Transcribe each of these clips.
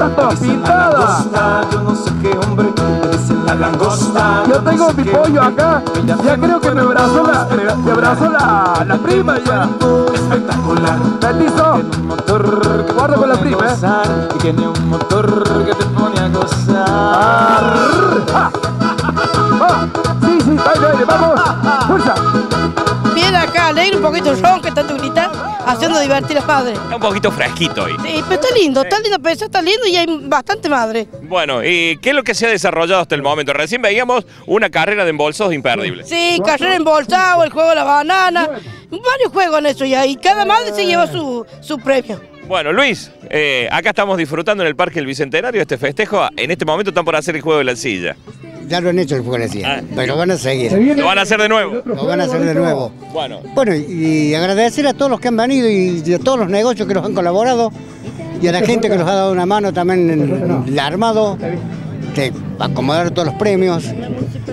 están todas pintadas. Yo no sé qué hombre me dicen la langosta. Yo tengo mi pollo acá. Ya creo que me abrazó la, me, abrazó la, la prima ya. Espectacular. Un motor que Guarda con la prima, ¿eh? Y tiene un motor que te pone a gozar. Ah, ah, sí, sí, baile, baile, vamos. Fuerza. Viene acá, alegre un poquito el ron que tanto gritan, haciendo divertir a las madres. Está un poquito fresquito hoy. Sí, pero está lindo, está lindo, pensar, está lindo y hay bastante madre. Bueno, ¿y qué es lo que se ha desarrollado hasta el momento? Recién veíamos una carrera de embolsos imperdible. Sí, carrera embolsado, el juego de la banana, varios juegos en eso ya, y cada madre se lleva su, su premio. Bueno, Luis, eh, acá estamos disfrutando en el Parque El Bicentenario este festejo. En este momento están por hacer el juego de la silla. Ya lo han hecho el fútbol así, Ah. pero van a seguir, Lo van a hacer de nuevo. lo van a hacer de nuevo. Bueno, Bueno, y agradecer a todos los que han venido y a todos los negocios que nos han colaborado y a la gente que nos ha dado una mano también en el armado de acomodar todos los premios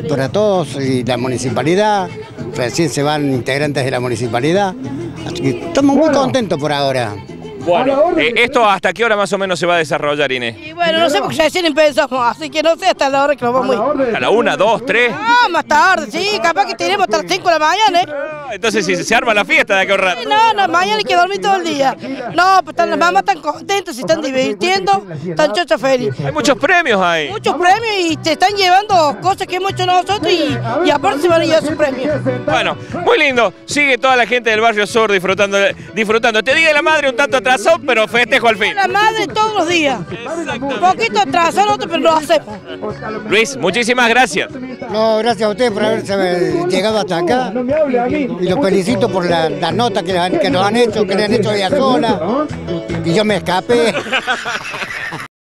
para todos y la municipalidad. Recién se van integrantes de la municipalidad. Así que estamos muy contentos por ahora. Bueno. eh, ¿Esto hasta qué hora más o menos se va a desarrollar, Inés? Y bueno, no sé porque recién empezamos, así que no sé hasta la hora que nos vamos a ir. ¿A la una, dos, tres? Ah, más tarde, sí, capaz que tenemos hasta las 5 de la mañana, ¿eh? Ah, Entonces si se arma la fiesta de acá a un rato. Sí, No, no, mañana hay que dormir todo el día. No, pues están, las mamás están contentas, se están divirtiendo, están chochas felices. Hay muchos premios ahí. Muchos premios y te están llevando cosas que hemos hecho nosotros y, y aparte se van a llevar sus premios. Bueno, muy lindo. Sigue toda la gente del barrio sur disfrutando, disfrutando. Te día de la madre un tanto pero festejo al fin. La madre todos los días. Un poquito atrasado nosotros, pero lo hacemos. Luis, muchísimas gracias. No, gracias a ustedes por haberse eh, llegado hasta acá. Y los felicito por la, la nota que, que nos han hecho, que le han hecho ella sola. Y yo me escapé.